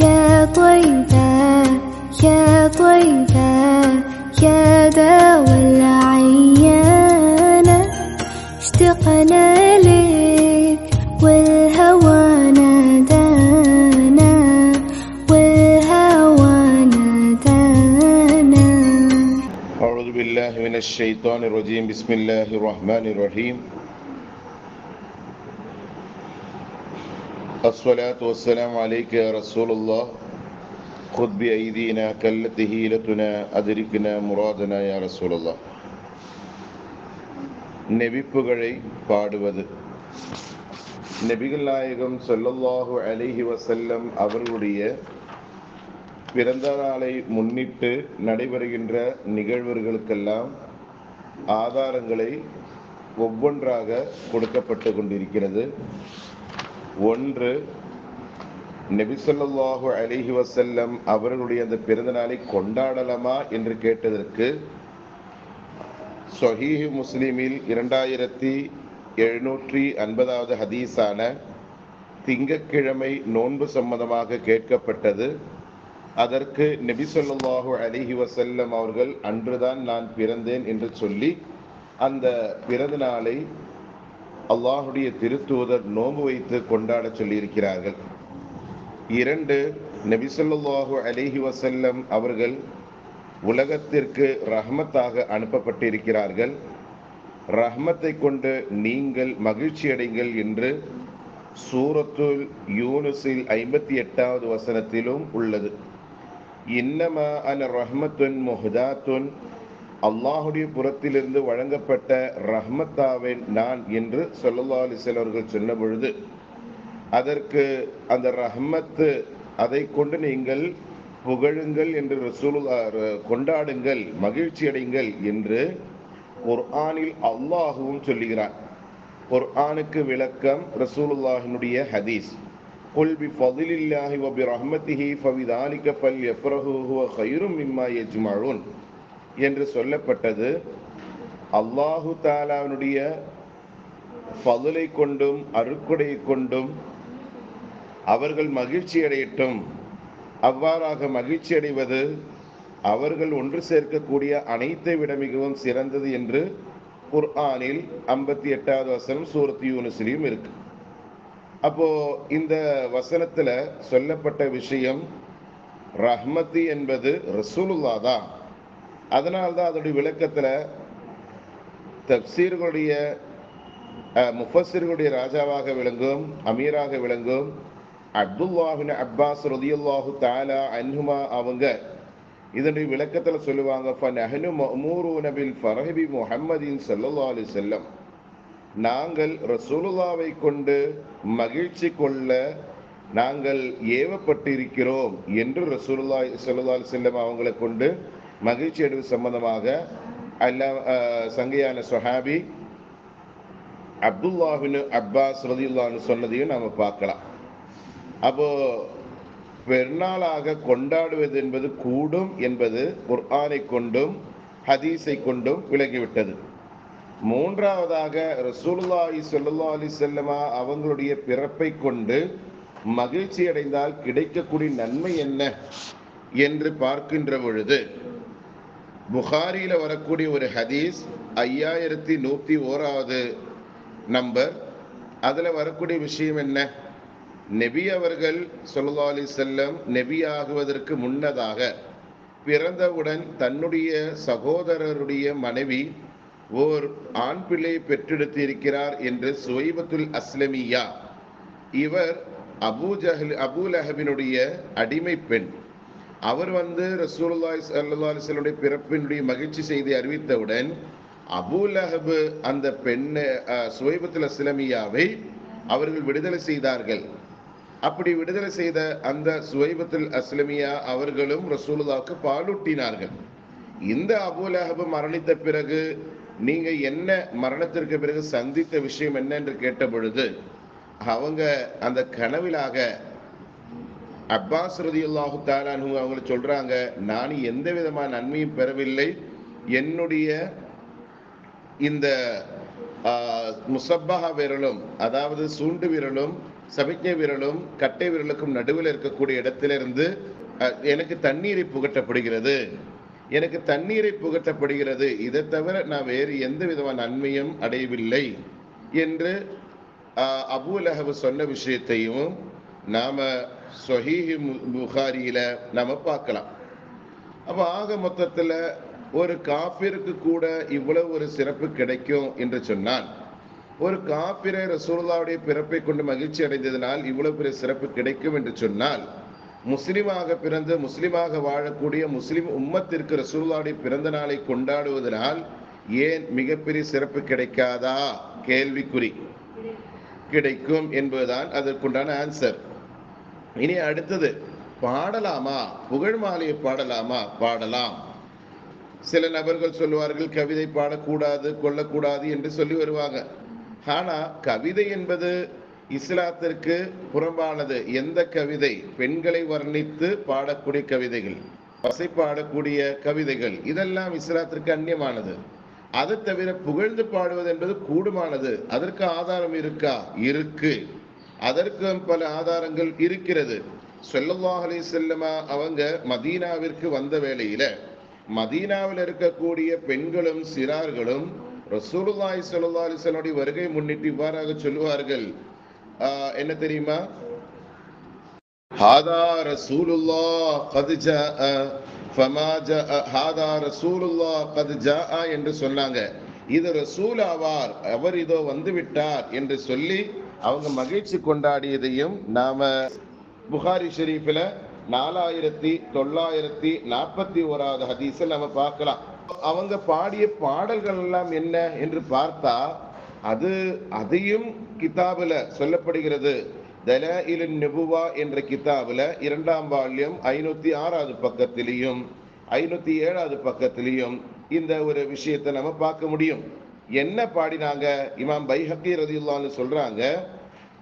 يا طيبة يا طيبة يا داوى العيانة اشتقنا لك والهوى نادانا والهوى نادانا أعوذ بالله من الشيطان الرجيم. بسم الله الرحمن الرحيم. الصلاة والسلام عليك يا رسول الله خذ بأيدينا كلت هيلتنا أدركنا مرادنا يا رسول الله நெபிப்புகளை பாடுவது நபிகள் நாயகம் ஸல்லல்லாஹு அலைஹி வஸல்லம் அவர்களுடைய பிறந்த நாளை முன்னிட்டு நடைபெறுகின்ற நிகழ்வுகளுக்கெல்லாம் ஆதாரங்களை ஒவ்வொன்றாக கொடுக்கப்பட்டு கொண்டிருக்கிறது ஒன்று நெபிசல்லாஹு அலிஹி வசல்லம் அவர்களுடைய அந்த பிறந்த நாளை கொண்டாடலாமா என்று கேட்டதற்கு சொஹீஹ் முஸ்லீமில் இரண்டாயிரத்தி எழுநூற்றி ஐம்பதாவது ஹதீஸான திங்கக்கிழமை நோன்பு சம்பந்தமாக கேட்கப்பட்டது. அதற்கு நபி சொல்லாஹு அலிஹி வசல்லம் அவர்கள் அன்றுதான் நான் பிறந்தேன் என்று சொல்லி அந்த பிறந்த நாளை அல்லாஹுடைய திருத்தூதர் நோன்பு வைத்து கொண்டாட சொல்லியிருக்கிறார்கள். இரண்டு நபிசல்லாஹு அலிஹி வசல்லம் அவர்கள் உலகத்திற்கு ரஹமத்தாக அனுப்பப்பட்டிருக்கிறார்கள். ரஹ்மத்தை கொண்டு நீங்கள் மகிழ்ச்சி அடைங்கள் என்று சூரத்துல் யூனுஸில் ஐம்பத்தி எட்டாவது வசனத்திலும் உள்ளது. இன்னமா அன ரஹ்மத்துன் முஹதாத்துன் அல்லாஹுடைய புறத்திலிருந்து வழங்கப்பட்ட ரஹ்மத்தாவேன் நான் என்று சொல்லல்லா அலிசல் அவர்கள் சொன்ன பொழுது அதற்கு அந்த ரஹ்மத்து அதை கொண்டு நீங்கள் புகழுங்கள் என்று ரசூல் கொண்டாடுங்கள் மகிழ்ச்சி அடைங்கள் என்று குர்ஆனில் அல்லாஹுவும் சொல்லுகிறார். ஆணுக்கு விளக்கம் ரசூலுல்லாஹினுடைய ஹதீஸ். குல் பி ஃபதிலில்லாஹி வ பி ரஹ்மத்திஹி ஃபபிதாலிக ஃபல்யஃப்ரஹு ஹுவ கைரும் மிம்மா என்று சொல்லப்பட்டது. அல்லாஹு தாலாவினுடைய ஃபதுலை கொண்டும் அருக்குடையை கொண்டும் அவர்கள் மகிழ்ச்சி அடையட்டும். அவ்வாறாக மகிழ்ச்சி அடைவது அவர்கள் ஒன்று சேர்க்கக்கூடிய அனைத்தை விட மிகவும் சிறந்தது என்று குர்ஆனில் ஐம்பத்தி எட்டாவது வசனம் சூரத் யூனிஸ்லையும் இருக்கு. அப்போ இந்த வசனத்துல சொல்லப்பட்ட விஷயம் ரஹ்மதி என்பது ரசூலுல்லா தான். அதனால்தான் அதோடைய விளக்கத்தில் தப்சீர்களுடைய முஃபஸர்களுடைய ராஜாவாக விளங்கும் அமீராக விளங்கும் அப்துல்லாஹின் அப்பாஸ் ரதியுல்லாஹு தாலா அன்ஹுமா அவங்க இதனுடைய விளக்கத்தில் சொல்லுவாங்க செல்லம் நாங்கள் ரசூலுல்லாவை கொண்டு மகிழ்ச்சி கொள்ள நாங்கள் ஏவப்பட்டிருக்கிறோம் என்று ரசூலுல்லா ஸல்லல்லாஹு செல்லம் அவங்களை கொண்டு மகிழ்ச்சி அடைவு சம்பந்தமாக அல்ல சங்கையான சொஹாபி அப்துல்லாஹின் அப்பாஸ் ரதியுல்லான்னு சொன்னதையும் நாம் பார்க்கலாம். அப்போ பெருநாளாக கொண்டாடுவது என்பது கூடும் என்பது குர்ஆனை கொண்டும் ஹதீஸை கொண்டும் விலகிவிட்டது மூன்றாவதாக ரசூலுல்லாஹி சொல்லல்லா அலி செல்லமா அவங்களுடைய பிறப்பை கொண்டு மகிழ்ச்சி அடைந்தால் கிடைக்கக்கூடிய நன்மை என்ன என்று பார்க்கின்ற பொழுது புகாரியில வரக்கூடிய ஒரு ஹதீஸ் ஐயாயிரத்தி நூத்தி ஓராவது நம்பர். அதுல வரக்கூடிய விஷயம் என்ன? நெபி அவர்கள் சொல்லா அலி செல்லம் நெபி ஆகுவதற்கு முன்னதாக பிறந்தவுடன் தன்னுடைய சகோதரருடைய மனைவி ஓர் ஆண் பிள்ளை பெற்றெடுத்து இருக்கிறார் என்று சுவைபத்துல் அஸ்லமியா. இவர் அபூ ஜஹல் அபு லஹபினுடைய அடிமை பெண். அவர் வந்து ரசூலுல்லாய் சல்லா பிறப்பினுடைய மகிழ்ச்சி செய்தி அறிவித்தவுடன் அபூ லஹபு அந்த பெண்ணை சுவைபத்துல் சிலமியாவை அவர்கள் விடுதலை செய்தார்கள். அப்படி விடுதலை செய்த அந்த சுவைபத்தில் அஸ்லமியா அவர்களும் ரசூலுல்லாவுக்கு பாலூட்டினார்கள். இந்த அபூலஹபு மரணித்த பிறகு நீங்க என்ன மரணத்திற்கு பிறகு சந்தித்த விஷயம் என்ன என்று கேட்ட பொழுது அவங்க அந்த கனவிலாக அப்பாஸ் ரதியுல்லாஹு தாலானு அவங்க சொல்றாங்க நான் எந்த விதமான நன்மையும் பெறவில்லை. என்னுடைய இந்த முசப்பஹா விரலும் அதாவது சூண்டு விரலும் சமிக்ஞை விரலும் கட்டை விரலுக்கும் நடுவில் இருக்கக்கூடிய இடத்திலிருந்து எனக்கு தண்ணீரை புகட்டப்படுகிறது. எனக்கு தண்ணீரை புகட்டப்படுகிறது. இதை தவிர நான் வேறு எந்த விதமான நன்மையும் அடையவில்லை. என்று அபு லஹவு சொன்ன விஷயத்தையும் நாம சொஹீஹி புகாரியில நம்ம பார்க்கலாம். அப்போ ஆக மொத்தத்துல ஒரு காபிருக்கு கூட இவ்வளவு ஒரு சிறப்பு கிடைக்கும் என்று சொன்னால் ஒரு காபிரை ரசூல்லாவுடைய பிறப்பை கொண்டு மகிழ்ச்சி அடைந்ததினால் இவ்வளவு பெரிய சிறப்பு கிடைக்கும் என்று சொன்னால் முஸ்லிமாக பிறந்து முஸ்லிமாக வாழக்கூடிய முஸ்லிம் உம்மத்திற்கு ரசூல்லாவுடைய பிறந்த நாளை கொண்டாடுவதனால் ஏன் மிகப்பெரிய சிறப்பு கிடைக்காதா? கேள்விக்குறி. கிடைக்கும் என்பதுதான் அதற்குண்டான ஆன்சர் இனி அடுத்தது பாடலாமா? புகழ் மாலையை பாடலாமா? பாடலாம். சில நபர்கள் சொல்லுவார்கள் கவிதை பாடக்கூடாது கொள்ளக்கூடாது என்று சொல்லி வருவாங்க. ஆனா கவிதை என்பது இஸ்லாத்திற்கு புறம்பானது. எந்த கவிதை? பெண்களை வர்ணித்து பாடக்கூடிய கவிதைகள் பசை பாடக்கூடிய கவிதைகள் இதெல்லாம் இஸ்லாத்திற்கு அந்நியமானது. அதை தவிர புகழ்ந்து பாடுவது என்பது கூடுமானது. அதற்கு ஆதாரம் இருக்கா? இருக்கு. அதற்கும் பல ஆதாரங்கள் இருக்கிறது. சொல்லல்லாஹ் அலி செல்லமா அவங்க மதீனாவிற்கு வந்த வேளையில மதீனாவில் இருக்கக்கூடிய பெண்களும் சிறார்களும் ரசூலுல்லாய் சொல்லா அலிசல்லுடைய வருகை முன்னிட்டு இவ்வாறாக சொல்லுவார்கள். ஆஹ், என்ன தெரியுமா? ஹாதா ரசூலுல்லா கத் ஃபமாஜா ஹாதா ரசூலுல்லா கத் என்று சொன்னாங்க. இது ரசூல் ஆவார் அவர் இதோ வந்து விட்டார் என்று சொல்லி அவங்க மகிழ்ச்சி கொண்டாடியதையும் நாம புகாரி ஷெரீஃபில் நாலாயிரத்தி தொள்ளாயிரத்தி நாற்பத்தி ஓராவது ஹதீஸில் நம்ம பார்க்கலாம். அவங்க பாடிய பாடல்கள் எல்லாம் என்ன என்று பார்த்தா அது அதையும் கிதாபுல சொல்லப்படுகிறது. தலாயிலின் நெபுவா என்ற கிதாபுல இரண்டாம் வால்யம் ஐநூத்தி ஆறாவது பக்கத்திலையும் ஐநூத்தி ஏழாவது பக்கத்திலையும் இந்த ஒரு விஷயத்தை நம்ம பார்க்க முடியும். என்ன பாடினாங்க? இமாம் பைஹக்கி ரதியுல்லான்னு சொல்றாங்க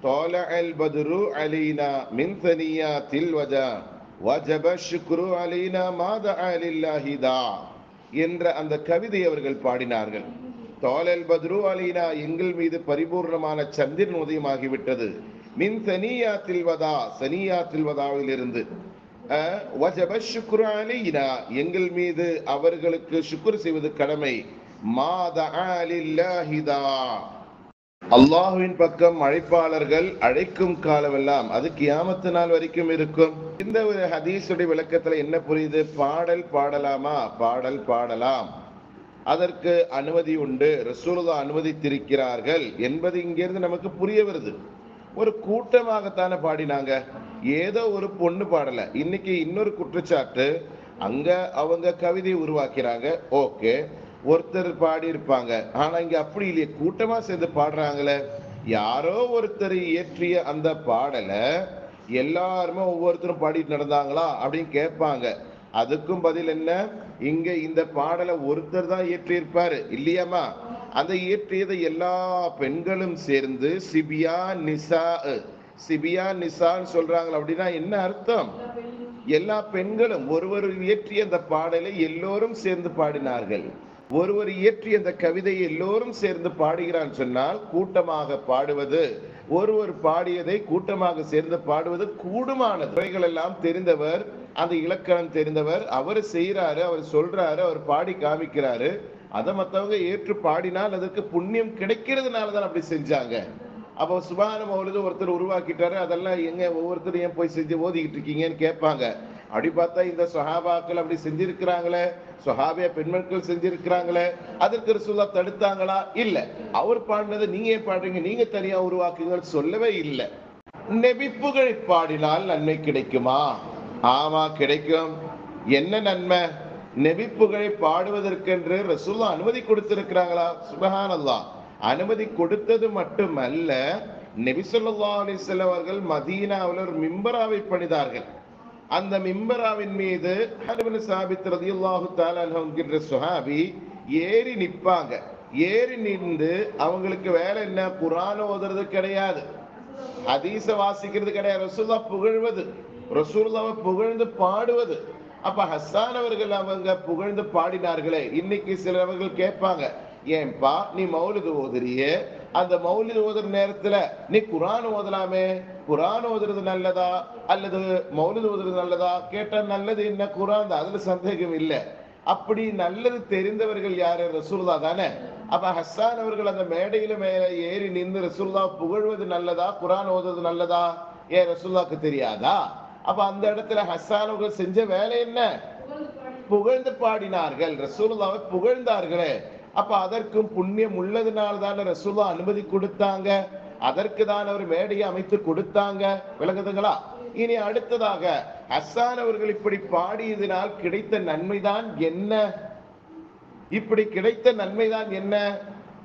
தோல அல் பதுரு அலீனா மின்தனியா தில்வஜா வஜப ஷுக்ரு அலீனா மாத அலில்லாஹிதா என்ற அந்த கவிதை அவர்கள் பாடினார்கள். தோலல் பத்ரு அலீனா எங்கள் மீது பரிபூர்ணமான சந்திரன் உதயமாகிவிட்டது. மின் சனியா தில்வதா சனியா தில்வதாவில் இருந்து வஜப ஷுக்ரு அலீனா எங்கள் மீது அவர்களுக்கு சுக்குர் செய்வது கடமை. அல்லாஹுவின் பக்கம் அழைப்பாளர்கள் அழைக்கும் காலமெல்லாம் அது கியாமத்து நாள் வரைக்கும் இருக்கும். இந்த ஒரு ஹதீஸுடைய விளக்கத்துல என்ன புரியுது? பாடல் பாடலாமா? பாடல் பாடலாம். அதற்கு அனுமதி உண்டு. ரசூலுல்லா அனுமதித்திருக்கிறார்கள் என்பது இங்கிருந்து நமக்கு புரிய வருது. ஒரு கூட்டமாகத்தானே பாடினாங்க. ஏதோ ஒரு பொண்ணு பாடல. இன்னைக்கு இன்னொரு குற்றச்சாட்டு. அங்க அவங்க கவிதை உருவாக்கிறாங்க. ஓகே. ஒருத்தர் பாடி இருப்பாங்க ஆனா இங்க அப்படி இல்லையே. கூட்டமா சேர்ந்து பாடுறாங்களே. யாரோ ஒருத்தர் இயற்றிய அந்த பாடலை எல்லாருமே ஒவ்வொருத்தரும் பாடிட்டு நடந்தாங்களா அப்படின்னு கேட்பாங்க. அதுக்கும் பதில் என்ன? இங்க இந்த பாடலை ஒருத்தர் தான் இயற்றியிருப்பாரு. இல்லையாமா அந்த இயற்றியதை எல்லா பெண்களும் சேர்ந்து சிபியா நிசா சிபியா நிசான்னு சொல்றாங்க அப்படின்னா என்ன அர்த்தம்? எல்லா பெண்களும் ஒருவர் இயற்றிய அந்த பாடலை எல்லோரும் சேர்ந்து பாடினார்கள். ஒருவர் இயற்றிய அந்த கவிதையை எல்லோரும் சேர்ந்து பாடுகிறான் சொன்னால் கூட்டமாக பாடுவது ஒருவர் பாடியதை கூட்டமாக சேர்ந்து பாடுவது கூடுமானது. துறைகள் எல்லாம் தெரிந்தவர் அந்த இலக்கணம் தெரிந்தவர் அவர் செய்கிறாரு அவர் சொல்றாரு அவர் பாடி காமிக்கிறாரு. அதை மற்றவங்க ஏற்று பாடினால் அதற்கு புண்ணியம் கிடைக்கிறதுனால தான் அப்படி செஞ்சாங்க. அப்போ சுபான மௌலிது ஒருத்தர் உருவாக்கிட்டாரு அதெல்லாம் எங்க ஒவ்வொருத்தரும் ஏன் போய் செஞ்சு ஓதிக்கிட்டு இருக்கீங்கன்னு கேட்பாங்க. அப்படி பார்த்தா இந்த சொஹாபாக்கள் அப்படி செஞ்சிருக்கிறாங்களே சொஹாபிய பெண்மக்கள் செஞ்சிருக்கிறாங்களே அதற்கு ரசூல்லா தடுத்தாங்களா? இல்ல. அவர் பாடினதை நீங்க ஏன் பாடுறீங்க? நீங்க தனியா உருவாக்குங்கன்னு சொல்லவே இல்லை. நெபிப்புகள் பாடினால் நன்மை கிடைக்குமா? ஆமா கிடைக்கும். என்ன நன்மை? நெபிப்புகளை பாடுவதற்கென்று ரசூல்லா அனுமதி கொடுத்திருக்கிறாங்களா? சுபஹானல்லாஹ். அனுமதி கொடுத்தது மட்டுமல்ல நெபிசல்லா அலிசல்ல அவர்கள் மதீனாவில் ஒரு மிம்பராவை பணிதார்கள். அந்த மிம்பராவின் மீது ஹர்பின் சாபித் ரதியுல்லாஹு தஆலா சுஹாபி ஏறி நிற்பாங்க ஏறி நின்று அவங்களுக்கு வேலை என்ன? குர்ஆன் ஓதுறது கிடையாது. ஹதீஸ வாசிக்கிறது கிடையாது. ரசூல்லா புகழ்வது. ரசூல்லாவை புகழ்ந்து பாடுவது. அப்ப ஹஸ்ஸானவர்கள் அவங்க புகழ்ந்து பாடினார்களே. இன்னைக்கு சிலவர்கள் கேட்பாங்க ஏன்பா நீ மௌலிது ஓதுறியே? அந்த மௌலிது ஓதுற நேரத்துல நீ குரான் ஓதலாமே? குரான் ஓதுறது நல்லதா? அல்லது மௌலிது ஓதுறது நல்லதா? கேட்டா நல்லது என்ன? குரான் தான். அதுல சந்தேகம் இல்லை. அப்படி நல்லது தெரிந்தவர்கள் யாரு? ரசூல்லா தானே. அப்ப ஹஸ்ஸான் அவர்கள் அந்த மேடையில மேல ஏறி நின்று ரசூல்லா புகழ்வது நல்லதா? குரான் ஓதுறது நல்லதா? ஏன் ரசூல்லாக்கு தெரியாதா? அப்ப அந்த இடத்துல ஹஸ்ஸான் அவர்கள் செஞ்ச வேலை என்ன? புகழ்ந்து பாடினார்கள். ரசூல்தாவை புகழ்ந்தார்களே. அப்ப அதற்கும் புண்ணியம் உள்ளதுனால தானே அனுமதி கொடுத்தாங்க. அதற்கு தான் அவர் மேடையை அமைத்து கொடுத்தாங்க. விளங்குதுங்களா? இனி அடுத்ததாக ஹசான் அவர்கள் இப்படி பாடியதினால் கிடைத்த நன்மைதான் என்ன? இப்படி கிடைத்த நன்மைதான் என்ன?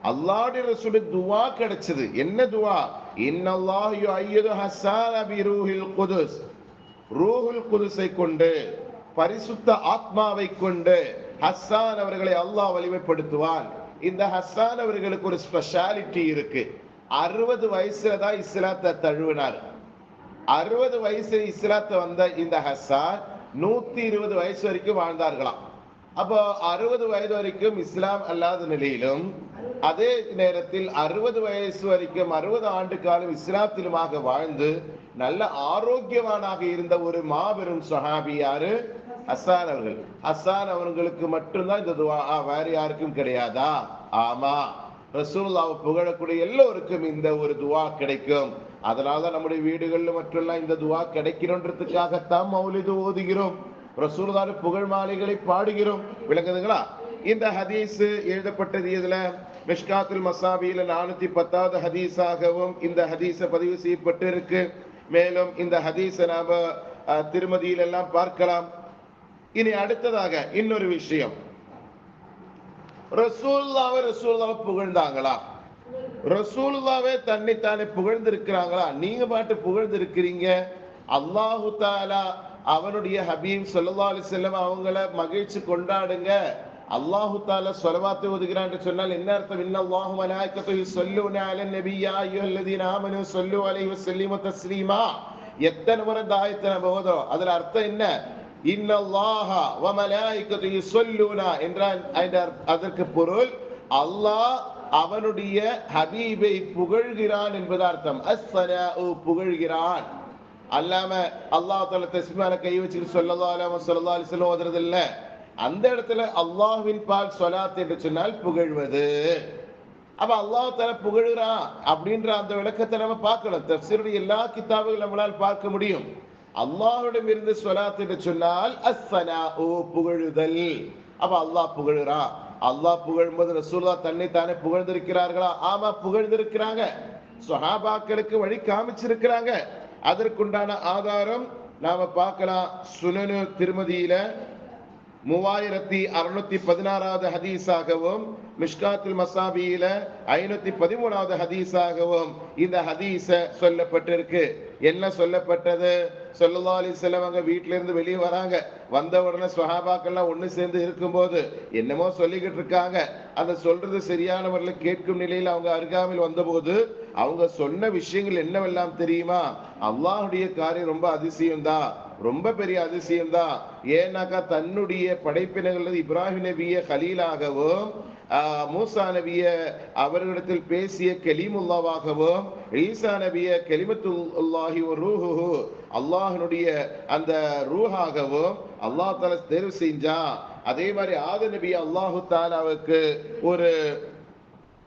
அல்லாடி ரசூலு துவா கிடைச்சது. என்ன துவா? இன்னல்லாஹு யுஅய்யிது ஹஸ்ஸான பி ரூஹில் குதுஸ். ரூஹுல் குதுஸை கொண்டு பரிசுத்த ஆத்மாவை கொண்டு ஹஸ்ஸான் அவர்களை அல்லாஹ் வலிமைப்படுத்துவான். இந்த ஹஸ்ஸான் அவர்களுக்கு ஒரு ஸ்பெஷாலிட்டி இருக்கு. அறுபது வயசுல தான் இஸ்லாத்தை தழுவினார். அறுபது வயசு இஸ்லாத்தை வந்த இந்த ஹஸ்ஸான் நூத்தி இருபது வயசு வரைக்கும் வாழ்ந்தார்களாம். அப்போ அறுபது வயது வரைக்கும் இஸ்லாம் அல்லாத நிலையிலும் அதே நேரத்தில் அறுபது வயசு வரைக்கும் அறுபது ஆண்டு காலம் இஸ்லாத்திலுமாக வாழ்ந்து நல்ல ஆரோக்கியவானாக இருந்த ஒரு மாபெரும் சஹாபி யாரு? ஹஸ்ஸான் அவர்கள். ஹஸ்ஸான் அவர்களுக்கு மட்டும்தான் இந்த துவா ஆ, வேற யாருக்கும் கிடையாதா? ஆமா. ரசூல்லாவை புகழக்கூடிய எல்லோருக்கும் இந்த ஒரு துவா கிடைக்கும். அதனாலதான் நம்முடைய வீடுகளில் மற்றெல்லாம் இந்த துவா கிடைக்கணுன்றதுக்காகத்தான் மௌலிது ஓதுகிறோம். ரசூல்லாரு புகழ் மாலைகளை பாடுகிறோம். விளங்குதுங்களா? இந்த ஹதீஸ் எழுதப்பட்டது இதுல மிஷ்காத்துல் மசாபியில நானூத்தி பத்தாவது ஹதீஸாகவும் இந்த ஹதீஸ பதிவு செய்யப்பட்டு இருக்கு மேலும் இந்த ஹதீஸை நாம அஹ், திருமதியில எல்லாம் பார்க்கலாம். இனி அடுத்ததாக இன்னொரு விஷயம். ரசூலுல்லாவை ரசூலுல்லாவை புகழ்ந்தாங்களா? ரசூல்லாவே தன்னைத்தானே புகழ்ந்திருக்கிறாங்களா? நீங்க பாட்டு புகழ்ந்திருக்கிறீங்க. அல்லாஹு தாலா அவனுடைய ஹபீப் சொல்லா அலி செல்லம் அவங்கள மகிழ்ச்சி கொண்டாடுங்க. அல்லாஹு தாலா ஸலவாத்தை ஒதுகிறான் சொன்னால் என்ன அர்த்தம்? இன்ன அல்லாஹு யுஸல்லூன அலன் அல யா அய்யுஹல்லதீன ஆமனு சொல்லு அலைஹி வஸல்லிமு தஸ்லீமா. எத்தனை முறை இந்த ஆயத்தை நம்ம அதுல அர்த்தம் என்ன? இன்னல்லாஹ வ மலாயிகத்துஹு யுஸல்லூன என்றால் அதன் அதற்கு பொருள் அல்லாஹ் அவனுடைய ஹபீபை புகழ்கிறான் என்பது அர்த்தம். அஸ்ஸலாஉ புகழ்கிறான். அல்லாம அல்லாஹ் தஆலா தஸ்மீல கை வச்சுட்டு ஸல்லல்லாஹு அலைஹி வஸல்லம் அலைஹி வஸல்லம் ஓதுறது இல்ல. அந்த இடத்துல அல்லாஹ்வின் பால் ஸலாத் என்று சொன்னால் புகழ்வது. அப்ப அல்லாஹ் தஆலா புகழுறான் அப்படின்ற அந்த விளக்கத்தை நம்ம பார்க்கணும். தஃசீருடைய எல்லா கிதாபுகளும் நம்மளால் பார்க்க முடியும். அல்லாஹ்விடம் இருந்து சொலாத் என்று சொன்னால் அஸ்ஸலாஉ புகழுதல். அப்ப அல்லாஹ் புகழுறான் அல்லாஹ் புகழும்போது ரசூல்லா தன்னை தானே புகழ்ந்திருக்கிறார்களா? ஆமா புகழ்ந்திருக்கிறாங்க. சுஹாபாக்களுக்கு வழி காமிச்சிருக்கிறாங்க. அதற்குண்டான ஆதாரம் நாம பார்க்கலாம். சுனனு திருமதியில மூவாயிரத்தி அறுநூத்தி பதினாறாவது ஹதீஸாகவும் மிஷ்காத்துல் மசாபியில ஐநூத்தி பதிமூணாவது ஹதீஸாகவும் இந்த ஹதீஸ சொல்லப்பட்டிருக்கு. என்ன சொல்லப்பட்டது? ஸல்லல்லாஹு அலி வஸல்லம் அங்க இருந்து வெளியே வராங்க. வந்த உடனே சுஹாபாக்கள்லாம் ஒண்ணு சேர்ந்து இருக்கும்போது என்னமோ சொல்லிக்கிட்டு இருக்காங்க. அந்த சொல்றது சரியான கேட்கும் நிலையில் அவங்க அருகாமையில் வந்தபோது அவங்க சொன்ன விஷயங்கள் என்னவெல்லாம் தெரியுமா? அல்லாஹுடைய காரியம் ரொம்ப அதிசயம் தான் ரொம்ப பெரிய அதிசயம் தான் ஏன்னாக்கா தன்னுடைய படைப்பினங்கள் இப்ராஹிம் நபிய கலீலாகவும் ஆஹ், மூசா நபிய அவர்களிடத்தில் பேசிய கெலிமுல்லாவாகவும் ஈசா நபிய கெலிமத்துல்லாஹி ஒரு அல்லாஹனுடைய அந்த ரூஹாகவும் அல்லாஹ் தால தேர்வு செஞ்சா அதே மாதிரி ஆத நபி அல்லாஹு தாலாவுக்கு ஒரு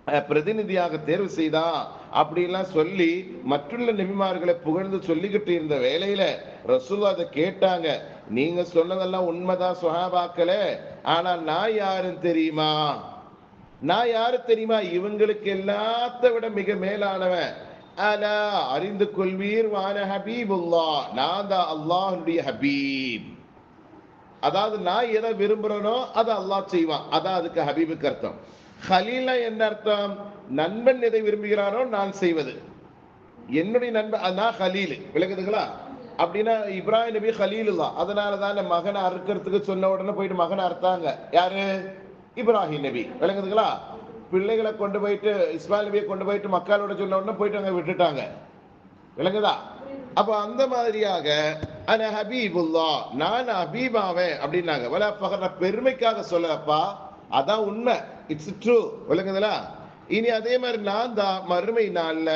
அஹ், பிரதிநிதியாக தேர்வு செய்தான் அப்படிலாம் சொல்லி மற்றுள்ள நபிமார்களை புகழ்ந்து சொல்லிக்கிட்டு இருந்த வேலையில ரசூல்லா அதை கேட்டாங்க. நீங்க சொன்னதெல்லாம் உண்மைதான் சுகாபாக்கல ஆனா நான் யாருன்னு தெரியுமா? நான் யாரு தெரியுமா? இவங்களுக்கு எல்லாத்த விட மிக மேலானவன். அலா அறிந்து கொள்வீர் வான ஹபீபுல்லா நான் தான் அல்லாஹனுடைய ஹபீப். அதாவது நான் எதை விரும்புறேனோ அதை அல்லாஹ் செய்வான். அதான் அதுக்கு ஹபீபுக்கு அர்த்தம். ஹலீல்னா என்ன அர்த்தம்? நண்பன் எதை விரும்புகிறானோ நான் செய்வது. என்னுடைய நண்பன் அது ஹலீல். விளக்குதுங்களா? அப்படின்னா இப்ராஹிம் நபி ஹலீலுல்லா. அதனால தான் மகனை அறுக்கிறதுக்கு சொன்ன உடனே போயிட்டு மகனை அறுத்தாங்க. யாரு? இப்ராஹிம் நபி. விளங்குதுங்களா பிள்ளைகளை கொண்டு போயிட்டு இஸ்மாயில் நபியை கொண்டு போயிட்டு மக்களோட சொன்ன உடனே போயிட்டு அங்க விட்டுட்டாங்க. விளங்குதா அப்ப அந்த மாதிரியாக அன ஹபீபுல்லா நான் ஹபீபாவேன் அப்படின்னாங்க. வல பெருமைக்காக சொல்லலப்பா அதான் உண்மை. இட்ஸ் ட்ரூ விளங்குதுங்களா இனி அதே மாதிரி நான் தான் மறுமை நாள்ல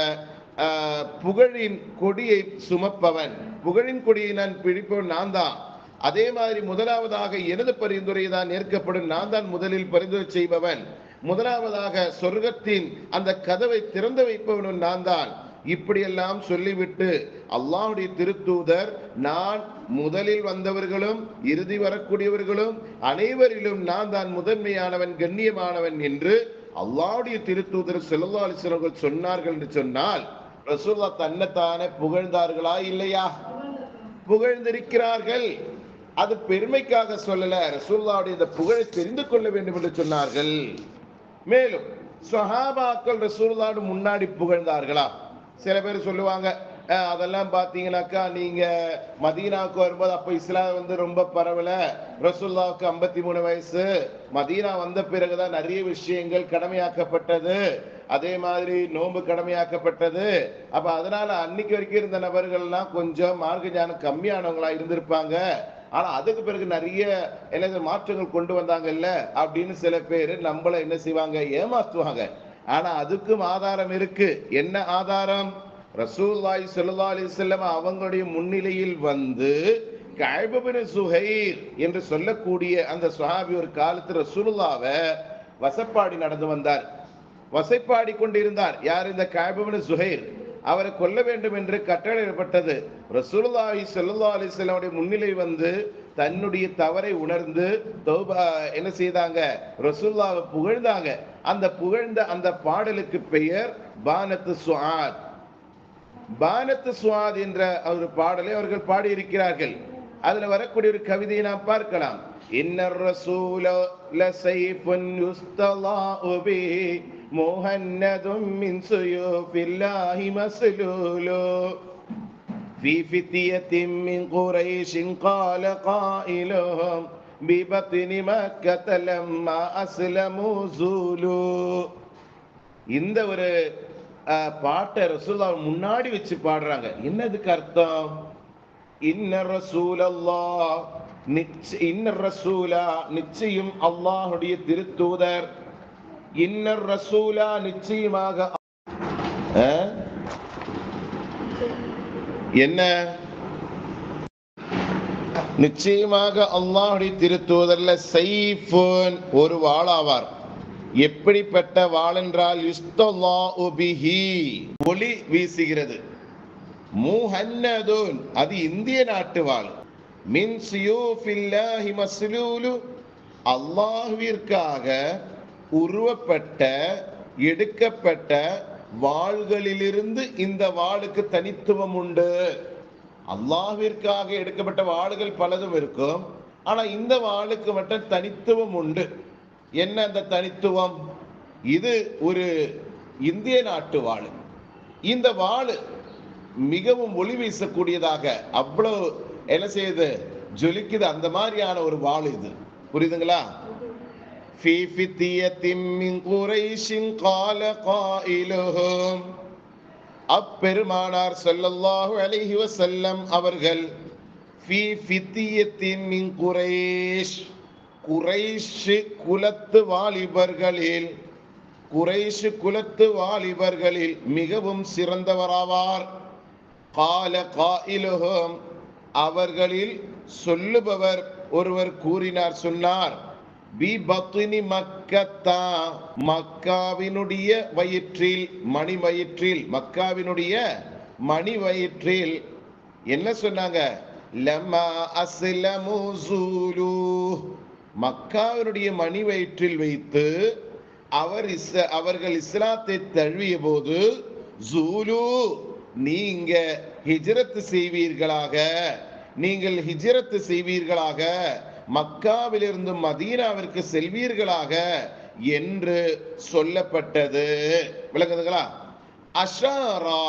ஆஹ், புகழின் கொடியை சுமப்பவன். புகழின் கொடியை நான் பிடிப்பவன் நான் தான். அதே மாதிரி முதலாவதாக எனது பரிந்துரை தான் ஏற்கப்படும். நான் தான் முதலில் பரிந்துரை செய்பவன். முதலாவதாக சொர்க்கத்தின் அந்த கதவை திறந்து வைப்பவனும் நான் தான். இப்படியெல்லாம் சொல்லிவிட்டு அல்லாஹ்வுடைய திருத்தூதர் நான் முதலில் வந்தவர்களும் இறுதி வரக்கூடியவர்களும் அனைவரிலும் நான் தான் முதன்மையானவன் கண்ணியமானவன் என்று அல்லாவுடைய திருத்தூதர் செல்லல்லா அலிஸ்வர்கள் சொன்னார்கள் என்று சொன்னால் ரசூல்லா தன்னைத்தானே புகழ்ந்தார்களா இல்லையா? புகழ்ந்திருக்கிறார்கள். அது பெருமைக்காக சொல்லல. ரசூல்லாவுடைய இந்த புகழை தெரிந்து கொள்ள வேண்டும் என்று சொன்னார்கள். மேலும் சஹாபாக்கள் ரசூல்லாடு முன்னாடி புகழ்ந்தார்களா? சில பேர் சொல்லுவாங்க அதெல்லாம் பார்த்தீங்கன்னாக்கா நீங்க மதீனாவுக்கு வரும்போது அப்ப இஸ்லாம் வந்து ரொம்ப பரவல. ரசுல்லாவுக்கு ஐம்பத்தி மூணு வயசு. மதீனா வந்த பிறகுதான் நிறைய விஷயங்கள் கடமையாக்கப்பட்டது. அதே மாதிரி நோன்பு கடமையாக்கப்பட்டது. அப்ப அதனால அன்னைக்கு வரைக்கும் இருந்த நபர்கள்லாம் கொஞ்சம் மார்க்க ஞானம் கம்மியானவங்களா இருந்திருப்பாங்க. ஆனா அதுக்கு பிறகு நிறைய என்ன மாற்றங்கள் கொண்டு வந்தாங்கல்ல அப்படின்னு சில பேர் நம்மள என்ன செய்வாங்க ஏமாத்துவாங்க. ஆனா அதுக்கும் ஆதாரம் இருக்கு. என்ன ஆதாரம்? ரசூல்லாய் ஸல்லல்லாஹு அலைஹி அவங்களுடைய முன்னிலையில் வந்து கஅபபின் சுஹைர் என்று சொல்லக்கூடிய அந்த சுஹாபி ஒரு காலத்து ரசூலுல்லாவை வசப்பாடி நடந்து வந்தார். வசைப்பாடி கொண்டிருந்தார். யார் இந்த கஅபபின் சுஹைர்? அவரை கொல்ல வேண்டும் என்று கட்டளையிடப்பட்டது ரசூலுல்லாஹி ஸல்லல்லாஹு அலைஹி வஸல்லம் முன்னிலை வந்து தன்னுடைய தவறை உணர்ந்து தௌபா என்ன செய்தாங்க? ரசூல்லாவை புகழ்ந்தாங்க. அந்த புகழ்ந்த அந்த பாடலுக்கு பெயர் பானத்து சுஆத். பானத்து சுவாத் என்ற ஒரு பாடலை அவர்கள் பாடியிருக்கிறார்கள் அதுல வரக்கூடிய ஒரு கவிதையை நாம் பார்க்கலாம் இன்னர் ரசூல லசைஃபுன் யுஸ்தலாஉ பி முஹன்னதும் மின் சுயூஃபில்லாஹி மஸ்லூலு في فتية من قريش قال قائلهم ببطن مكة لما أسلموا زولوا இந்த ஒரு அஹ், பாட்டை ரசூல்லா முன்னாடி வச்சு பாடுறாங்க. என்னதுக்கு அர்த்தம் இன்ன ரசூலல்லா நிச்ச இன்ன ரசூலா நிச்சயம் அல்லாஹுடைய திருத்தூதர். இன்ன ரசூலா நிச்சயமாக என்ன? நிச்சயமாக அல்லாஹுடைய திருத்தூதர்ல சைஃபோன் ஒரு வாளாவார் எப்படிப்பட்ட வாள் என்றால் பிஹி? ஒளி வீசுகிறது. முஹன்னதுன் அது இந்திய நாட்டு வாள். மின் சியூஃபில்லாஹி மஸ்லூலு அல்லாஹ்விற்காக உருவப்பட்ட எடுக்கப்பட்ட வாள்களிலிருந்து இந்த வாளுக்கு தனித்துவம் உண்டு. அல்லாஹ்விற்காக எடுக்கப்பட்ட வாளுகள் பலதும் இருக்கும். ஆனா இந்த வாளுக்கு மட்டும் தனித்துவம் உண்டு. என்ன அந்த தனித்துவம் இது ஒரு இந்திய நாட்டு வாள் இந்த வாள் மிகவும் ஒளி வீசக்கூடியதாக அவ்வளவு என்ன செய்யுது ஜொலிக்குது அந்த மாதிரியான ஒரு வாள் இது புரியுதுங்களா في فتية من قريش قال قائلهم அப்பெருமானார் ஸல்லல்லாஹு அலைஹி வஸல்லம் அவர்கள் ஃபி ஃபித்தியத்தின் மின் குறைஷ் குறைஷு குலத்து வாலிபர்களில் குறைஷு குலத்து வாலிபர்களில் மிகவும் சிறந்தவராவார். கால காயிலுகம் அவர்களில் சொல்லுபவர் ஒருவர் கூறினார் சொன்னார் பி பத்னி மக்கத்தா மக்காவினுடைய வயிற்றில் மணி வயிற்றில் மக்காவினுடைய மணி வயிற்றில். என்ன சொன்னாங்க? லம்மா அஸ்லமு மக்காவினுடைய மணி வயிற்றில் வைத்து அவர் இஸ் அவர்கள் இஸ்லாத்தை தழுவிய போது ஜூலு நீங்க ஹிஜரத்து செய்வீர்களாக நீங்கள் ஹிஜரத்து செய்வீர்களாக மக்காவிலிருந்து மதீனாவிற்கு செல்வீர்களாக என்று சொல்லப்பட்டது. விளங்குதுங்களா அஷாரா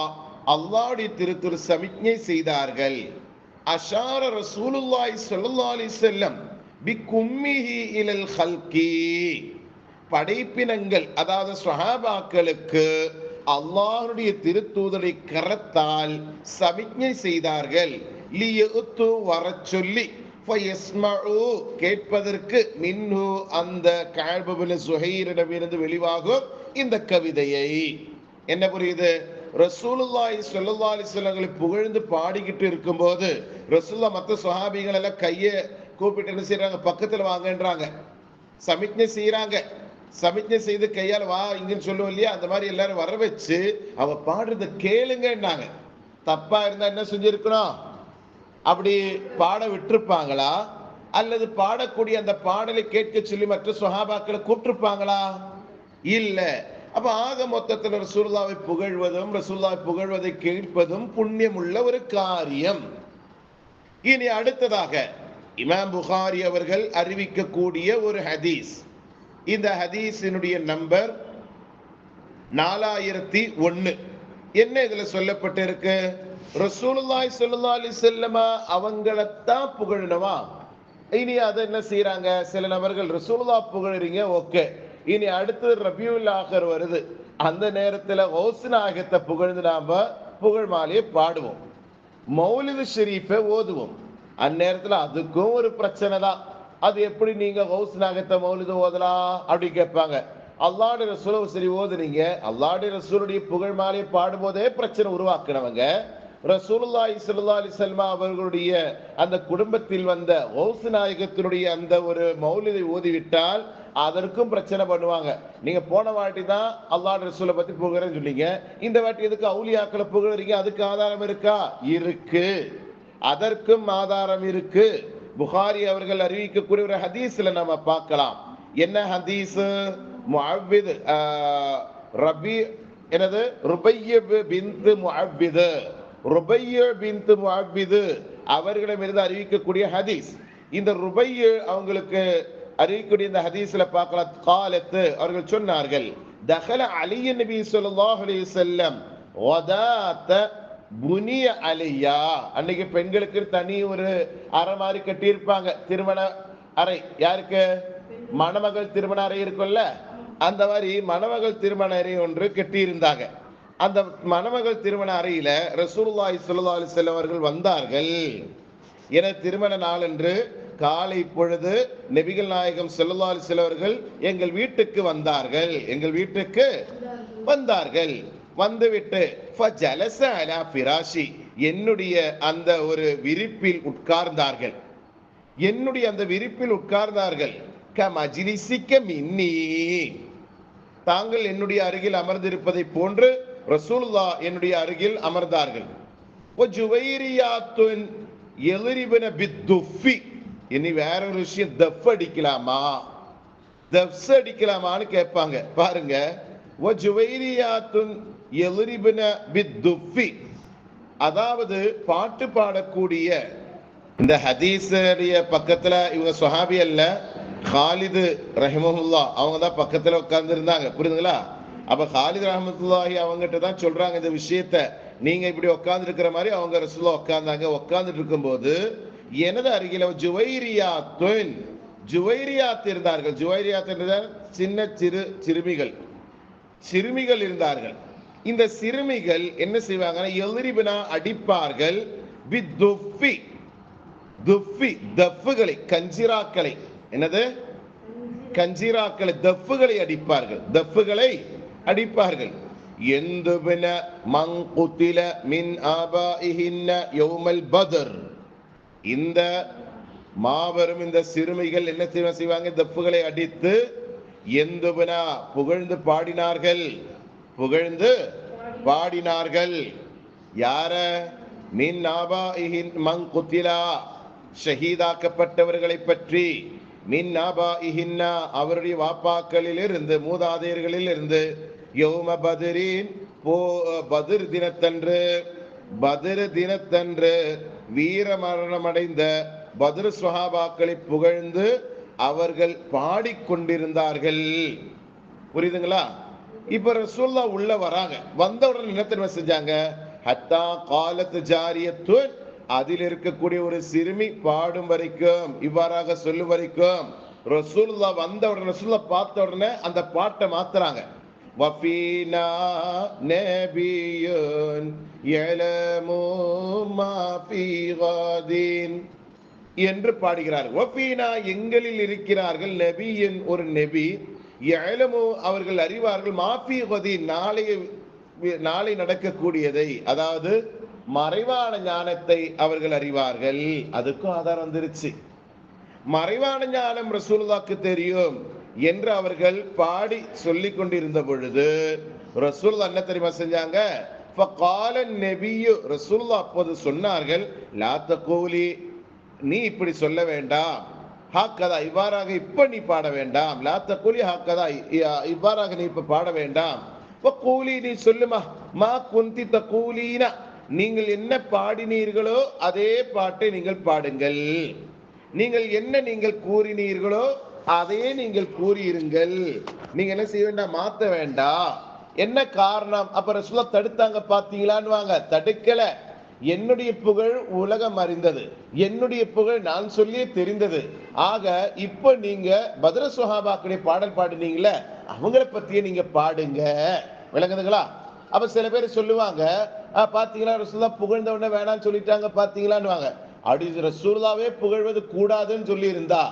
அல்லாஹ்வுடைய திருத்துரு சமிக்ஞை செய்தார்கள். அஷார ரசூலுல்லாய் ஸல்லல்லாஹு அலி செல்லம் பிகும்மிஹி இலல் ஹல்கி படைப்பினங்கள் அதாவது சுஹாபாக்களுக்கு அல்லாஹ்வுடைய திருத்தூதரை கரத்தால் சமிக்ஞை செய்தார்கள். லியுத்து வரச் சொல்லி கேட்பதற்கு மின்னு அந்த கஅபுபின் சுஹைரிடமிருந்து வெளிவாகும் இந்த கவிதையை. என்ன புரியுது? ரசூலுல்லாஹி ஸல்லல்லாஹு அலிஸ்வல்லங்களை புகழ்ந்து பாடிக்கிட்டு இருக்கும்போது ரசூல்லா மற்ற சுஹாபிகள் எல்லாம் கையை கூப்பிட்டு என்ன செய்யறாங்க பக்கத்துல வாங்கன்றாங்க. சமிக்ஞை செய்யறாங்க சமிக்ஞை செய்து கையால் வா இங்கன்னு சொல்லுவோம் இல்லையா? அந்த மாதிரி எல்லாரும் வர வச்சு அவ பாடுறத கேளுங்கன்னாங்க. தப்பா இருந்தா என்ன செஞ்சிருக்கணும்? அப்படி பாட விட்டிருப்பாங்களா? அல்லது பாடக்கூடிய அந்த பாடலை கேட்க சொல்லி மற்ற சுஹாபாக்களை கூப்பிட்டுருப்பாங்களா? இல்ல. அப்ப ஆக மொத்தத்தில் ரசூல்லாவை புகழ்வதும் ரசூல்லாவை புகழ்வதை கேட்பதும் புண்ணியம் உள்ள ஒரு காரியம். இனி அடுத்ததாக இமாம் புகாரி அவர்கள் அறிவிக்கக்கூடிய ஒரு ஹதீஸ். இந்த ஹதீஸினுடைய நம்பர் நாலாயிரத்தி ஒன்னு என்ன இதுல சொல்லப்பட்டிருக்கு? ரசூலுல்லாய் சொல்லுல்லா அலி செல்லமா அவங்களத்தான் புகழணுமா? இனி அதை என்ன செய்யறாங்க சில நபர்கள் ரசூலுல்லா புகழறீங்க ஓகே. இனி அடுத்தது ரபியுல் ஆகர் வருது. அந்த நேரத்துல ஹவுஸ் நாயகத்தை புகழ்ந்து நாம புகழ் மாலையை பாடுவோம். மௌலிது ஷெரீஃபை ஓதுவோம். அந்நேரத்துல அதுக்கும் ஒரு பிரச்சனை தான். அது எப்படி நீங்க ஹவுஸ் நாகத்தை மௌலிதம் ஓதலாம்? அப்படி கேட்பாங்க. அல்லாடி ரசூலை சரி ஓதுனீங்க. அல்லாடி ரசூலுடைய புகழ் மாலையை பாடும்போதே பிரச்சனை உருவாக்குனவங்க ரசூலுல்லா ஸல்லல்லாஹு அலி சல்மா அவர்களுடைய அந்த குடும்பத்தில் வந்த ஹவுஸ் நாயகத்தினுடைய அந்த ஒரு மௌலிதை ஓதிவிட்டால் அதற்கும் பிரச்சனை பண்ணுவாங்க. நீங்க போன வாட்டி தான் அல்லாஹ் ரசூலை பத்தி புகழன்னு சொன்னீங்க. இந்த வாட்டி எதுக்கு அவுலியாக்களை புகழறீங்க? அதுக்கு ஆதாரம் இருக்கா? இருக்கு. அதற்கும் ஆதாரம் இருக்கு. புகாரி அவர்கள் அறிவிக்கக்கூடிய ஒரு ஹதீஸ்ல நம்ம பார்க்கலாம். என்ன ஹதீஸ்? முஅவ்வித் ரபி என்னது? ருபைய பிந்து முஅவ்வித். ருபைய பின்த் முஅவ்வித். அவர்களிடமிருந்து அறிவிக்கக்கூடிய ஹதீஸ். இந்த ருபைய அவங்களுக்கு அறிவிக்கக்கூடிய இந்த ஹதீஸ்ல பார்க்கலாம். காலத்து அவர்கள் சொன்னார்கள். தகல அலிய நபி ஸல்லல்லாஹு அலைஹி வஸல்லம் புனிய அலையா? அன்னைக்கு பெண்களுக்கு தனி ஒரு அறை மாதிரி கட்டியிருப்பாங்க. திருமண அறை. யாருக்கு? மணமகள் திருமண அறை இருக்கும்ல? அந்த மாதிரி மணமகள் திருமண அறை ஒன்று கட்டியிருந்தாங்க. அந்த மணமகள் திருமண அறையில ரசூலுல்லாஹி ஸல்லல்லாஹு அலைஹி வந்தார்கள். என திருமண நாளன்று காலை பொழுது நெபிகள் நாயகம் ஸல்லல்லாஹு அலைஹி எங்கள் வீட்டுக்கு வந்தார்கள். எங்கள் வீட்டுக்கு வந்தார்கள். வந்துவிட்டு ஃபஜலஸ அலா என்னுடைய அந்த ஒரு விரிப்பில் உட்கார்ந்தார்கள். என்னுடைய அந்த விரிப்பில் உட்கார்ந்தார்கள். க மஜ்லிசிக்க மின்னி தாங்கள் என்னுடைய அருகில் அமர்ந்திருப்பதை போன்று ரசூல்லா என்னுடைய அருகில் அமர்ந்தார்கள். ஓ ஜுவைரியாத்துன் எலிரிபன பித்துஃபி இனி வேற ஒரு விஷயம் தஃப் அடிக்கலாமா? தஃப்ஸ் அடிக்கலாமான்னு கேட்பாங்க. பாருங்க. ஓ ஜுவைரியாத்துன் எலிரிபின பித்துஃபி. அதாவது பாட்டு பாடக்கூடிய இந்த ஹதீஸுடைய பக்கத்துல இவங்க சுஹாபி அல்ல ஹாலிது ரஹிமஹுல்லா அவங்க தான் பக்கத்துல உட்கார்ந்து இருந்தாங்க புரியுதுங்களா? அப்ப ஹாலித் ரஹமத்துல்லாஹி அவங்ககிட்ட தான் சொல்றாங்க இந்த விஷயத்த. நீங்க இப்படி உட்கார்ந்து இருக்கிற மாதிரி அவங்க ரசூல்லா உட்கார்ந்தாங்க. உட்கார்ந்துட்டு இருக்கும்போது எனது அருகில ஜுவைரியாத்துன் ஜுவைரியாத் இருந்தார்கள். ஜுவைரியாத் என்றால் சின்ன சிறு சிறுமிகள். சிறுமிகள் இருந்தார்கள். இந்த சிறுமிகள் என்ன செய்வாங்கன்னா எதிரிபினா அடிப்பார்கள். பித்துஃபி துஃபி தஃப்புகளை கஞ்சிராக்களை. என்னது? கஞ்சிராக்களை தப்புகளை அடிப்பார்கள். தஃப்புகளை அடிப்பார்கள். எந்துபின மங்குத்தில மின் ஆபாஇஹின்ன யௌமல் பதர். இந்த மாபெரும் இந்த சிறுமிகள் என்ன செய்வாங்க? தப்புகளை அடித்து எந்துபினா புகழ்ந்து பாடினார்கள். புகழ்ந்து பாடினார்கள். யார? மின் ஆபாஇஹின் மங்குத்திலா ஷஹீதாக்கப்பட்டவர்களை பற்றி. மின் ஆபாஇஹின்னா அவருடைய வாப்பாக்களில் இருந்து மூதாதையர்களில் இருந்து யௌம பதிரின் போ பதிர் தினத்தன்று. பதிர் தினத்தன்று வீர மரணமடைந்த பதிர் சுஹாபாக்களை புகழ்ந்து அவர்கள் பாடிக்கொண்டிருந்தார்கள். புரியுதுங்களா? இப்ப ரசூல்லா உள்ள வராங்க. வந்த உடனே என்ன தெரியுமா செஞ்சாங்க? ஹத்தா காலத்து ஜாரியத்து அதில் இருக்கக்கூடிய ஒரு சிறுமி பாடும் வரைக்கும் இவ்வாறாக சொல்லும் வரைக்கும் ரசூல்லா வந்த உடனே ரசூல்லா பார்த்த உடனே அந்த பாட்டை மாத்துறாங்க. வஃபீனா நபியுன் யலமு மா என்று பாடுகிறார். வஃபீனா எங்களில் இருக்கிறார்கள் நபியின் ஒரு நபி எழமோ அவர்கள் அறிவார்கள் மாஃபி நாளைய நாளை நடக்கக்கூடியதை அதாவது மறைவான ஞானத்தை அவர்கள் அறிவார்கள். அதுக்கும் ஆதாரம் வந்துருச்சு. மறைவான ஞானம் ரசூலுல்லாக்கு தெரியும் என்று அவர்கள் பாடி சொல்லிக் கொண்டிருந்த பொழுது ரசூல் என்ன தெரியுமா செஞ்சாங்க? ஃபகால அப்போது சொன்னார்கள் லாத்த கோலி நீ இப்படி சொல்ல வேண்டாம். ஹாக்கதா இவ்வாறாக இப்ப நீ பாட வேண்டாம். லாத்த கூலி ஹாக்கதா இவ்வாறாக நீ இப்ப பாட வேண்டாம். கூலி நீ சொல்லுமா மா குந்தி தகூலீனா நீங்கள் என்ன பாடினீர்களோ அதே பாட்டை நீங்கள் பாடுங்கள். நீங்கள் என்ன நீங்கள் கூறினீர்களோ அதையே நீங்கள் கூறியிருங்கள். நீங்க என்ன செய்ய வேண்டாம் மாத்த வேண்டாம். என்ன காரணம்? அப்ப ரசூலா தடுத்தாங்க பாத்தீங்களான்னு வாங்க தடுக்கல. என்னுடைய புகழ் உலகம் அறிந்தது. என்னுடைய புகழ் நான் சொல்லியே தெரிந்தது. ஆக இப்ப நீங்க பத்ர சுஹாபாக்குடைய பாடல் பாடுனீங்களே அவங்கள பத்தியே நீங்க பாடுங்க. விளங்குதுங்களா? அப்ப சில பேர் சொல்லுவாங்க பாத்தீங்களா ரசூல்லா புகழ்ந்தவன வேணாம்னு சொல்லிட்டாங்க பாத்தீங்களான்னுவாங்க. அப்படி ரசூல்லாவே புகழ்வது கூடாதுன்னு சொல்லி இருந்தா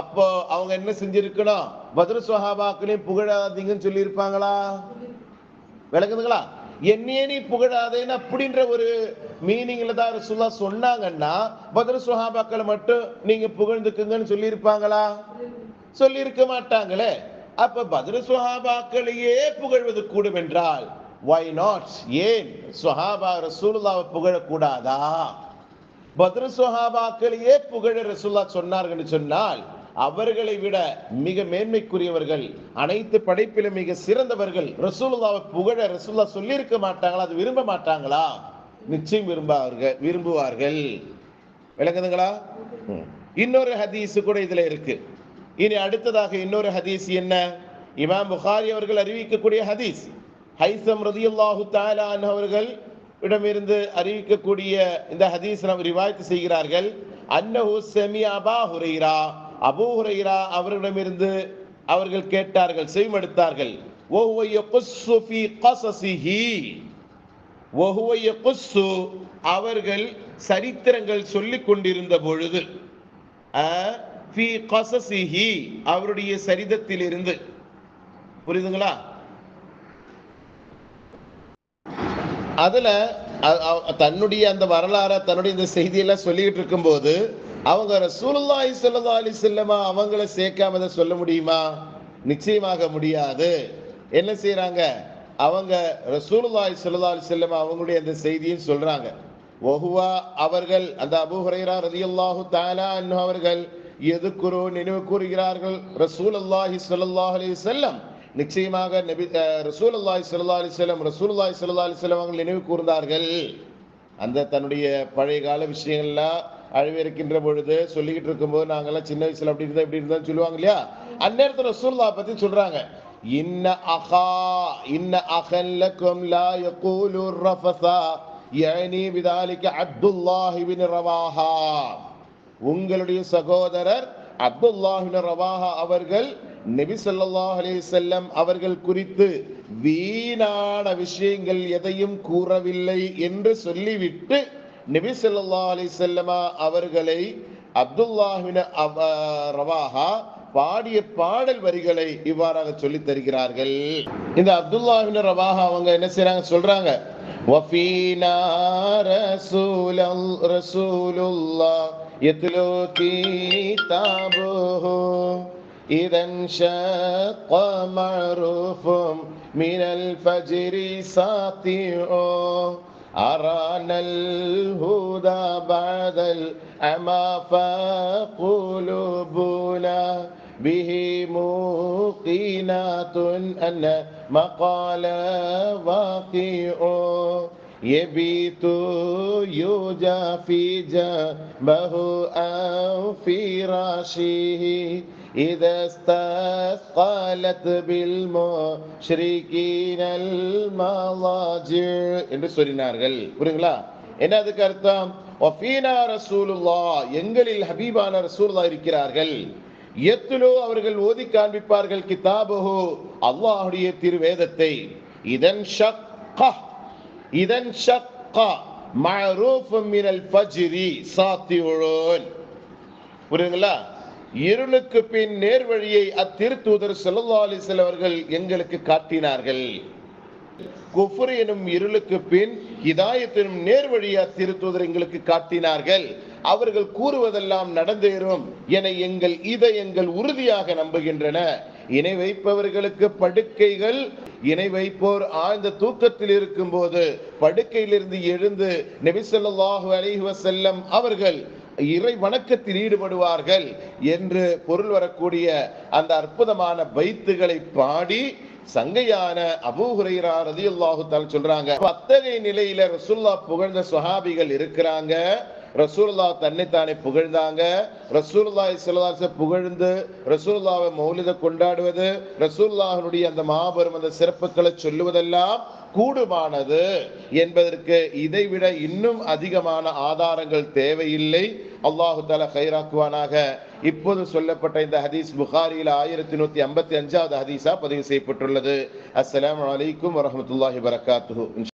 அப்போ அவங்க என்ன செஞ்சிருக்கணும்? பத்ர சுஹாபாக்களையும் புகழாதீங்கன்னு சொல்லி இருப்பாங்களா விளங்குதுங்களா? என்னையே நீ புகழாதேன்னு அப்படின்ற ஒரு மீனிங்ல தான் ரசுல்லா சொன்னாங்கன்னா பத்ர சுஹாபாக்களை மட்டும் நீங்க புகழ்ந்துக்குங்கன்னு சொல்லி இருப்பாங்களா சொல்லி இருக்க மாட்டாங்களே. அப்ப பத்ர சுஹாபாக்களையே புகழ்வது கூடும் என்றால் வை நாட் ஏன் சுஹாபா ரசூலுல்லாவை புகழக்கூடாதா? பத்ர சுஹாபாக்களையே புகழ ரசூல்லா சொன்னார்கள் சொன்னால் அவர்களை விட மிக மேன்மைக்குரியவர்கள் அனைத்து படைப்பிலும் மிக சிறந்தவர்கள் ரசூலுல்லாவை புகழ ரசூல்லா சொல்லியிருக்க மாட்டாங்களா அது விரும்ப மாட்டாங்களா? நிச்சயம் விரும்பார்கள் விரும்புவார்கள். விளங்குதுங்களா? இன்னொரு ஹதீஸ் கூட இதுல இருக்கு. இனி அடுத்ததாக இன்னொரு ஹதீஸ் என்ன? இமாம் புகாரி அவர்கள் அறிவிக்கக்கூடிய ஹதீஸ். ஹைசம் ரதியுல்லாஹு தாலா அவர்கள் இடமிருந்து அறிவிக்கக்கூடிய இந்த ஹதீஸ் நாம் ரிவாய்த்து செய்கிறார்கள். அன்னஹு செமி அபா ஹுரைரா. அபூஹுரைரா அவர்களிடமிருந்து அவர்கள் கேட்டார்கள் செவிமடுத்தார்கள். அவர்கள் சரித்திரங்கள் சொல்லிக் கொண்டிருந்த பொழுது அவருடைய சரிதத்தில் இருந்து புரியுதுங்களா? அதுல தன்னுடைய அந்த வரலாற தன்னுடைய இந்த செய்தியெல்லாம் சொல்லிக்கிட்டு இருக்கும்போது போது அவங்க ரசூலுல்லாஹி ஸல்லல்லாஹு அலைஹி வஸல்லமா அவங்கள சேர்க்காம சொல்ல முடியுமா? நிச்சயமாக முடியாது. என்ன செய்றாங்க? அவங்க ரசூலுல்லாஹி ஸல்லல்லாஹு அலைஹி வஸல்லம் அவங்களுடைய அந்த செய்தியும் சொல்றாங்க. ஒஹுவா அவர்கள் அந்த அபூ ஹுரைரா ரலியல்லாஹு தஆலா அன்ஹு அவர்கள் எதுக்குறோ நினைவு கூறுகிறார்கள். ரசூலுல்லாஹி ஸல்லல்லாஹு அலைஹி வஸல்லம். நிச்சயமாக நபி அஹ், ரசூலுல்லாஹி ஸல்லல்லாஹு அலைஹி வஸல்லம் ரசூலுல்லாஹி ஸல்லல்லாஹு அலைஹி வஸல்லம் அவர்கள் நினைவு கூர்ந்தார்கள். அந்த தன்னுடைய பழைய கால விஷயங்கள்லாம் அழிவிருக்கின்ற பொழுது சொல்லிக்கிட்டு இருக்கும்போது நாங்கெல்லாம் சின்ன வயசுல அப்படி இருந்தா இப்படி இருந்தா சொல்லுவாங்க இல்லையா? அந்நேரத்தில் ரசூல்லா பத்தி சொல்றாங்க. இன்ன அஹா இன்ன அகன் லா யகூலு ரஃபஸா யஅனி பிதாலிக அப்துல்லாஹி பின் ரவாஹா. உங்களுடைய சகோதரர் அப்துல்லாஹின் ரவாஹா அவர்கள் நபி சொல்லாஹ் அலைஹி அவர்கள் குறித்து வீணான விஷயங்கள் எதையும் கூறவில்லை என்று சொல்லிவிட்டு நபி ஸல்லல்லாஹு அலைஹி வஸல்லமா அவர்களை அப்துல்லாஹின் ரவாஹா பாடிய பாடல் வரிகளை இவ்வாறாக சொல்லி தருகிறார்கள். இந்த அப்துல்லாஹின் ரவாஹா அவங்க என்ன செய்யறாங்க சொல்றாங்க? وفينا رسول رسول الله يتلو كتابه. إذا انشق معروف من الفجر ساطع أرانا الهدى بعد الأمى فقلوبنا. به موقنات أن مقال واقع يبيت يجافي جنبه أو فراشه إذا استثقلت بالمشركين المضاجع என்று சொன்னார்கள் புரியுங்களா என்ன அதுக்கு அர்த்தம் வஃபீனா ரசூலுல்லா எங்களில் ஹபீபான ரசூலுல்லா இருக்கிறார்கள் எத்துலோ அவர்கள் ஓதி காண்பிப்பார்கள் கிதாபஹோ அல்லாஹுடைய திருவேதத்தை. இதன் ஷக்க இதன் மினல் ஃபஜ்ரி புரியுதுங்களா? இருளுக்கு பின் நேர்வழியை அத்திருத்தூதர் செல்லா அலைஹி அவர்கள் எங்களுக்கு காட்டினார்கள். குஃபர் எனும் இருளுக்கு பின் இதாயத்தினும் எனும் அத்திருத்தூதர் எங்களுக்கு காட்டினார்கள். அவர்கள் கூறுவதெல்லாம் நடந்தேறும் என எங்கள் இதயங்கள் உறுதியாக நம்புகின்றன. இணை வைப்பவர்களுக்கு படுக்கைகள் இணை வைப்போர் ஆழ்ந்த தூக்கத்தில் இருக்கும்போது படுக்கையிலிருந்து எழுந்து நெபிசல்லாஹு அலைஹி வஸல்லம் அவர்கள் இறை வணக்கத்தில் ஈடுபடுவார்கள் என்று பொருள் வரக்கூடிய அந்த அற்புதமான பைத்துகளை பாடி சங்கையான அபூ ஹுரைரா ரலியல்லாஹு சொல்றாங்க. அத்தகைய நிலையில ரசுல்லா புகழ்ந்த சுஹாபிகள் இருக்கிறாங்க. ரசூல்லா தன்னைத்தானே புகழ்ந்தாங்க. ரசூலுல்லாஹி ஸல்லல்லாஹு புகழ்ந்து ரசூல்லாவை மௌலித கொண்டாடுவது ரசூல்லாஹனுடைய அந்த மாபெரும் அந்த சிறப்புகளை சொல்லுவதெல்லாம் கூடுமானது என்பதற்கு இதைவிட இன்னும் அதிகமான ஆதாரங்கள் தேவையில்லை. அல்லாஹு தால கைராக்குவானாக. இப்போது சொல்லப்பட்ட இந்த ஹதீஸ் புகாரியில் ஆயிரத்தி நூத்தி ஐம்பத்தி அஞ்சாவது ஹதீஸா பதிவு செய்யப்பட்டுள்ளது. அஸ்லாம் அலைக்கும் வரஹ்மத்துல்லாஹி வரகாத்து